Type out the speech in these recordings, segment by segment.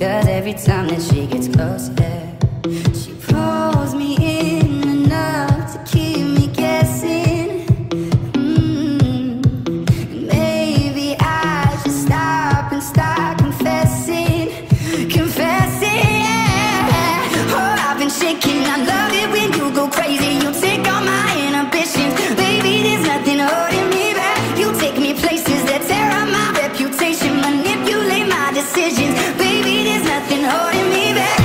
Cause every time that she gets closer, she I love it when you go crazy. You take all my inhibitions, baby. There's nothing holding me back. You take me places that tear up my reputation, manipulate my decisions, baby. There's nothing holding me back.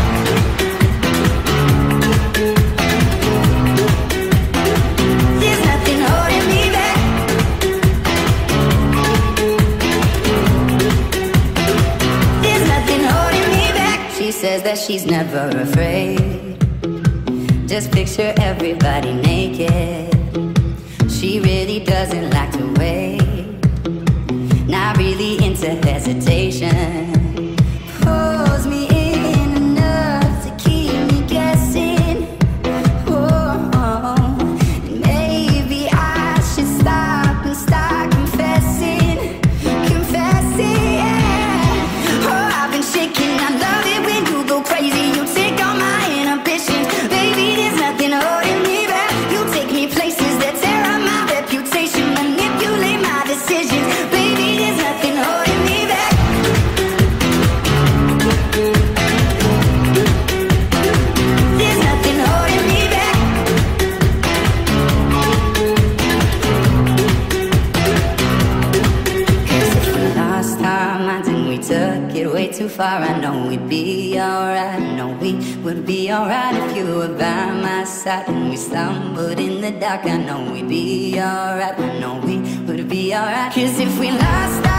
She says that she's never afraid. Just picture everybody naked. She really doesn't like to wait. Not really into hesitation. Too far, I know we'd be alright. I know we would be alright if you were by my side. And we stumbled in the dark, I know we'd be alright. I know we alright. Cause if we lost